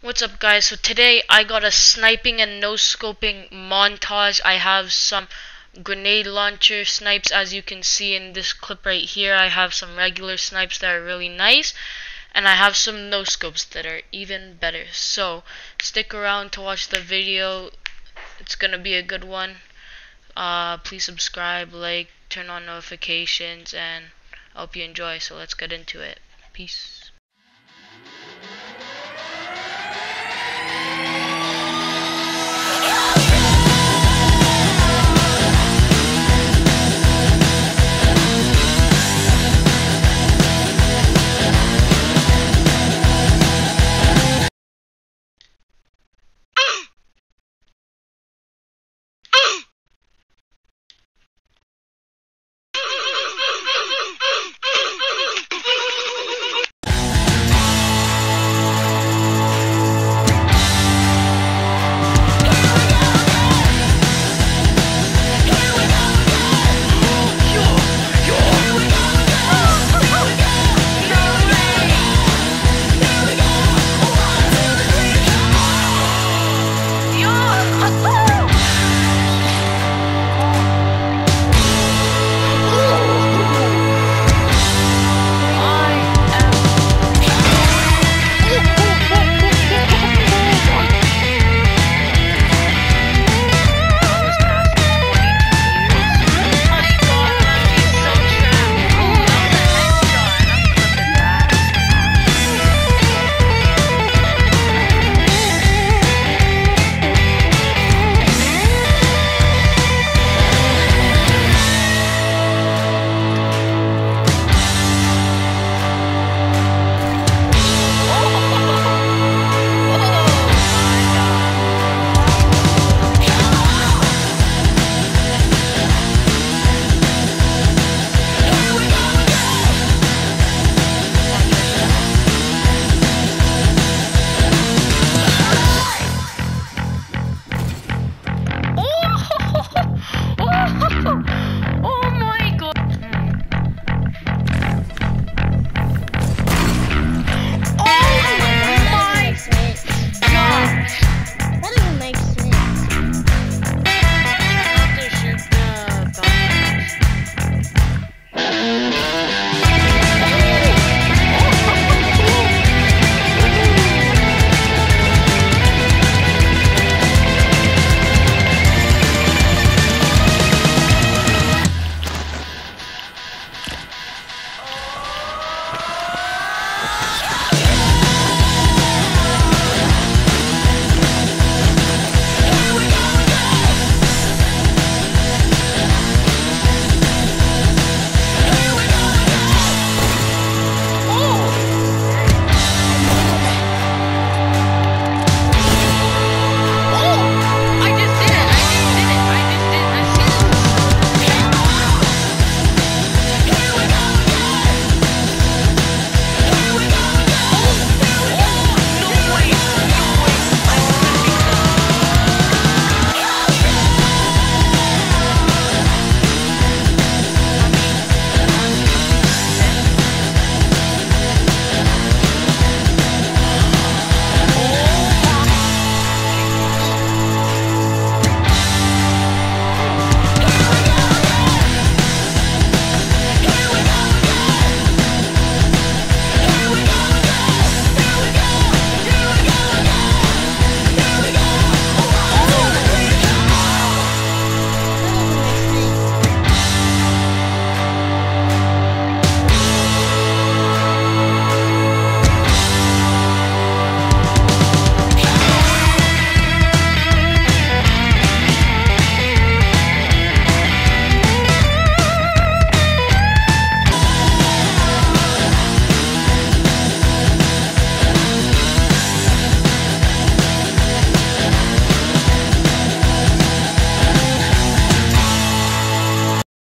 What's up guys, so today I got a sniping and no scoping montage. I have some grenade launcher snipes as you can see in this clip right here. I have some regular snipes that are really nice and I have some no scopes that are even better. So stick around to watch the video. It's gonna be a good one. Uh, please subscribe, like, turn on notifications and I hope you enjoy. So let's get into it. Peace.